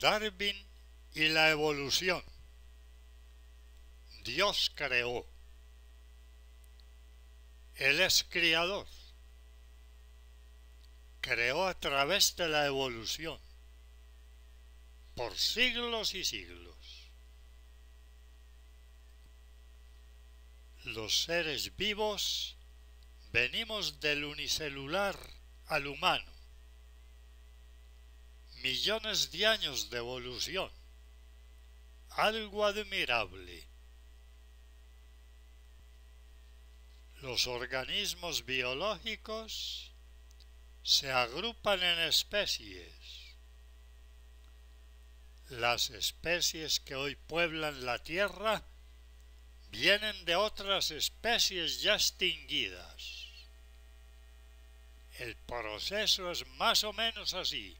Darwin y la evolución. Dios creó. Él es criador. Creó a través de la evolución. Por siglos y siglos. Los seres vivos venimos del unicelular al humano millones de años de evolución. Algo admirable. Los organismos biológicos se agrupan en especies. Las especies que hoy pueblan la Tierra vienen de otras especies ya extinguidas. El proceso es más o menos así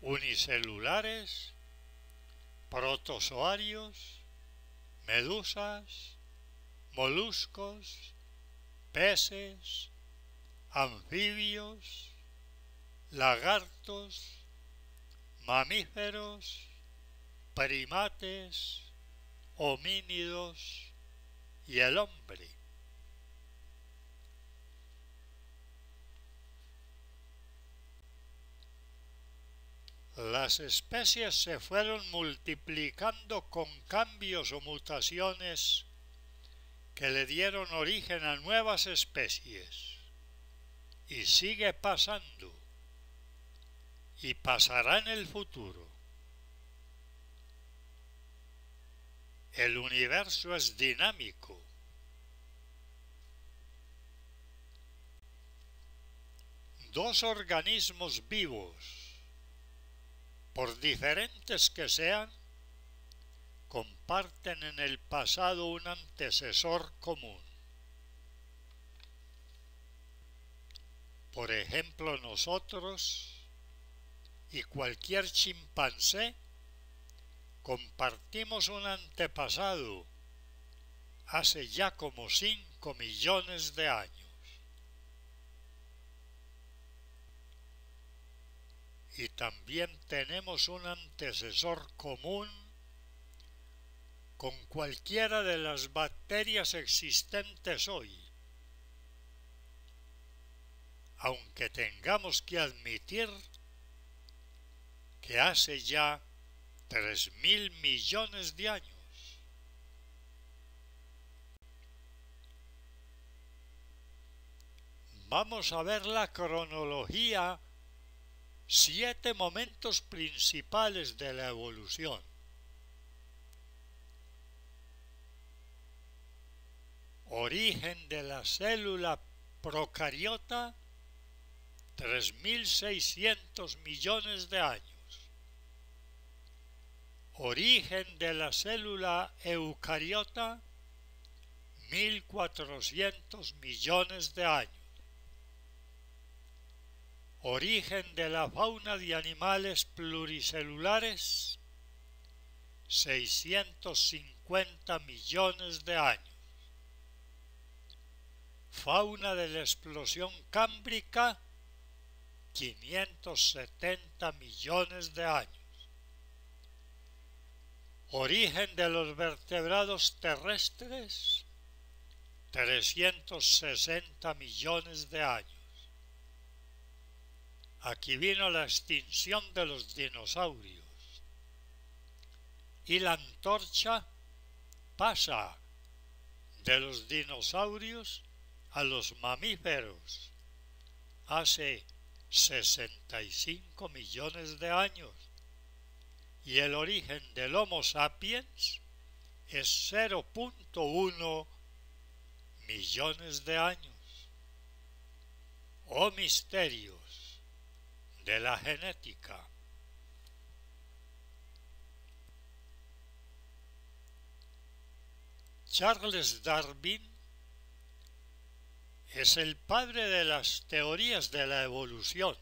unicelulares, protozoarios, medusas, moluscos, peces, anfibios, lagartos, mamíferos, primates, homínidos y el hombre. Las especies se fueron multiplicando con cambios o mutaciones que le dieron origen a nuevas especies. Y sigue pasando. Y pasará en el futuro. El universo es dinámico. Dos organismos vivos por diferentes que sean, comparten en el pasado un antecesor común. Por ejemplo, nosotros y cualquier chimpancé compartimos un antepasado hace ya como cinco millones de años. Y también tenemos un antecesor común con cualquiera de las bacterias existentes hoy. Aunque tengamos que admitir que hace ya tres mil millones de años. Vamos a ver la cronología siete momentos principales de la evolución. Origen de la célula procariota 3.600 millones de años. Origen de la célula eucariota 1.400 millones de años Origen de la fauna de animales pluricelulares 650 millones de años. Fauna de la explosión cámbrica 570 millones de años. Origen de los vertebrados terrestres 360 millones de años. Aquí vino la extinción de los dinosaurios. Y la antorcha pasa de los dinosaurios a los mamíferos hace 65 millones de años. Y el origen del Homo sapiens es 0.1 millones de años. Oh misterio de la genética. Charles Darwin es el padre de las teorías de la evolución.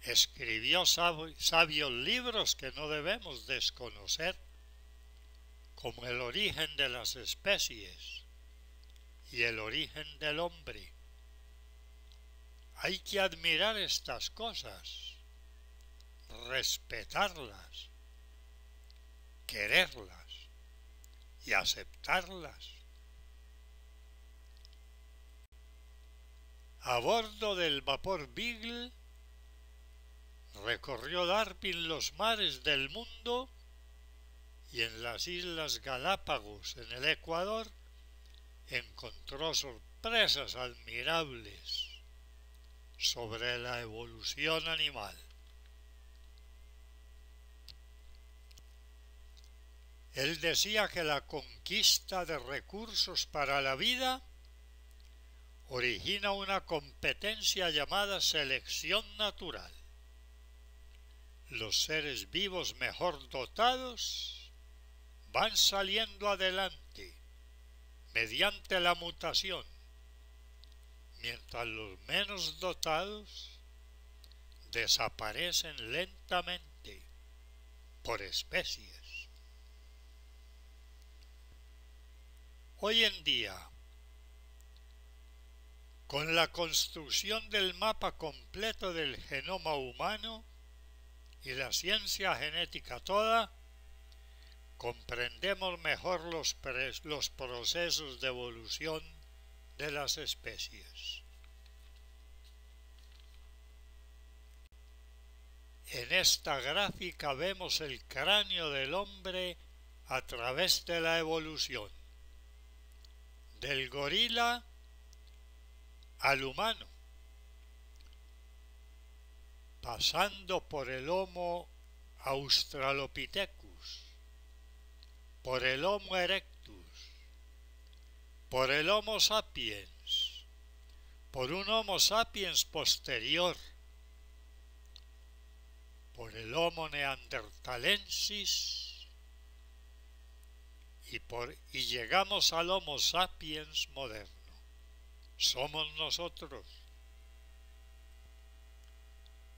Escribió sabios libros que no debemos desconocer, como el origen de las especies y el origen del hombre hay que admirar estas cosas. respetarlas, quererlas y aceptarlas. A bordo del vapor Beagle recorrió Darwin los mares del mundo y en las islas Galápagos, en el Ecuador, encontró sorpresas admirables sobre la evolución animal. Él decía que la conquista de recursos para la vida origina una competencia llamada selección natural. Los seres vivos mejor dotados van saliendo adelante mediante la mutación, mientras los menos dotados desaparecen lentamente por especies. Hoy en día, con la construcción del mapa completo del genoma humano y la ciencia genética toda, comprendemos mejor los, los procesos de evolución de las especies. En esta gráfica vemos el cráneo del hombre a través de la evolución, del gorila al humano, pasando por el Homo australopithecus, por el Homo erectus, por el Homo sapiens, por un Homo sapiens posterior, por el Homo neandertalensis y, y llegamos al Homo sapiens moderno somos nosotros.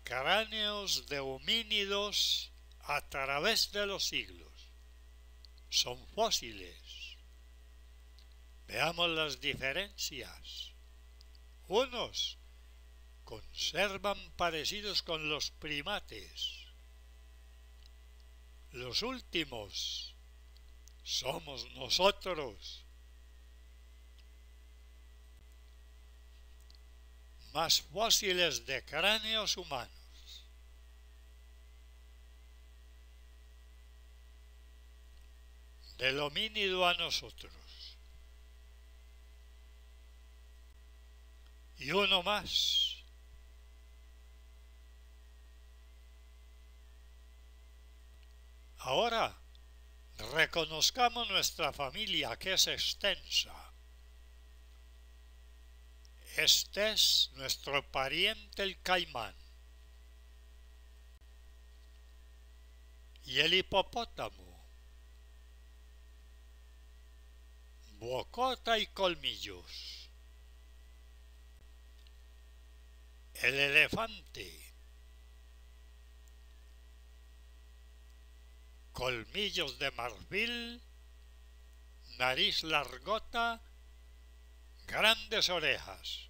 Cráneos de homínidos a través de los siglos. Son fósiles. Veamos las diferencias. Unos conservan parecidos con los primates. Los últimos somos nosotros más fósiles de cráneos humanos. Del homínido a nosotros. Y uno más. Ahora, reconozcamos nuestra familia que es extensa este es nuestro pariente el caimán. Y el hipopótamo. Bocota y colmillos. El elefante. Colmillos de marfil, nariz largota, grandes orejas.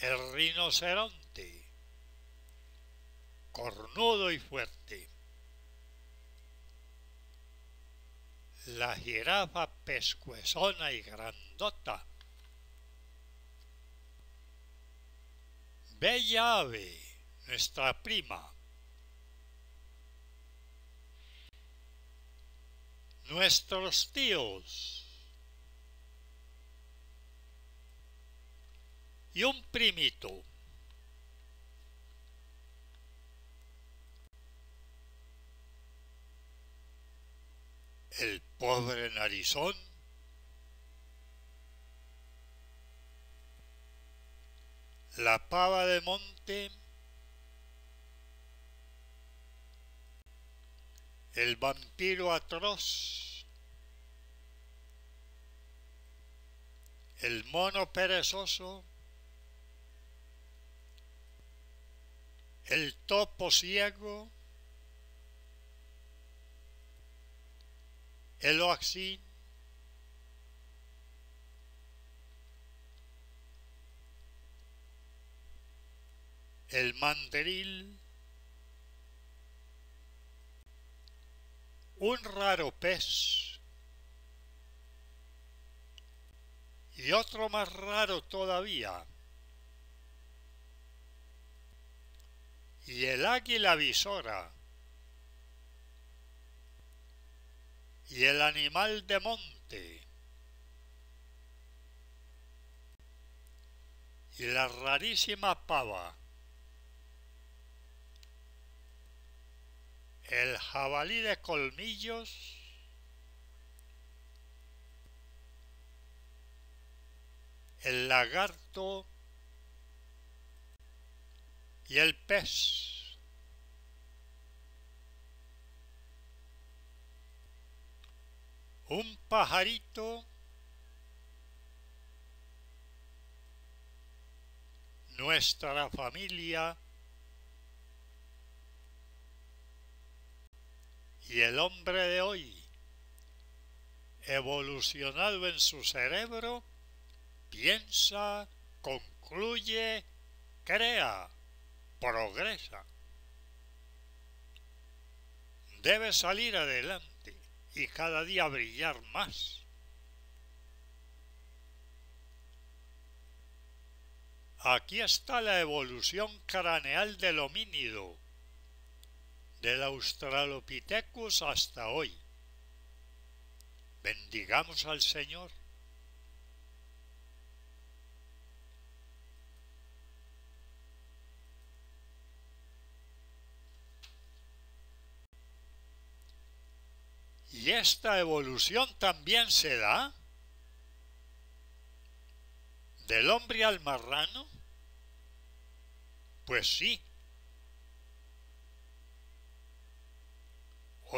el rinoceronte, cornudo y fuerte. La jirafa pescuezona y grandota. Bella ave, nuestra prima. Nuestros tíos. y un primito. El pobre narizón la pava de monte, el vampiro atroz, el mono perezoso, el topo ciego, el oaxín, el mandril, un raro pez y otro más raro todavía. Y el águila visora. Y el animal de monte. Y la rarísima pava. El jabalí de colmillos. El lagarto. Y el pez. Un pajarito. Nuestra familia y el hombre de hoy, evolucionado en su cerebro, piensa, concluye, crea, progresa. Debe salir adelante y cada día brillar más. Aquí está la evolución craneal del homínido, del Australopithecus hasta hoy. Bendigamos al Señor. ¿Y esta evolución también se da? ¿Del hombre al marrano? Pues sí.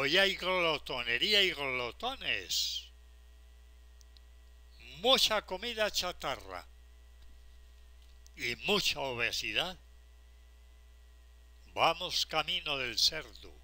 Hoy hay glotonería y glotones. Mucha comida chatarra y mucha obesidad. Vamos camino del cerdo.